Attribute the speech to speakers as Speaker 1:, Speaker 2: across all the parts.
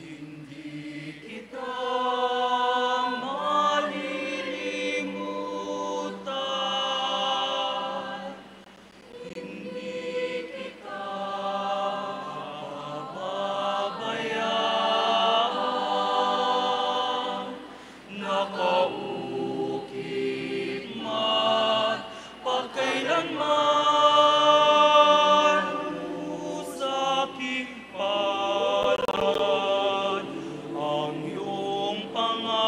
Speaker 1: Hindi Allah.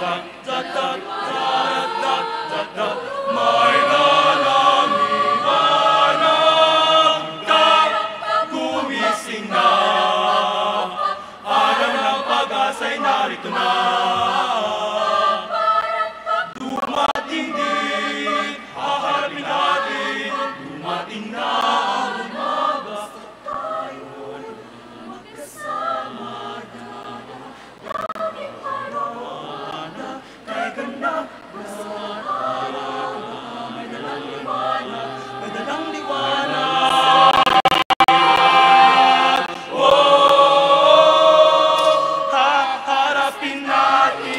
Speaker 1: gising na Araw ng pag-asa'y narito na Natin natin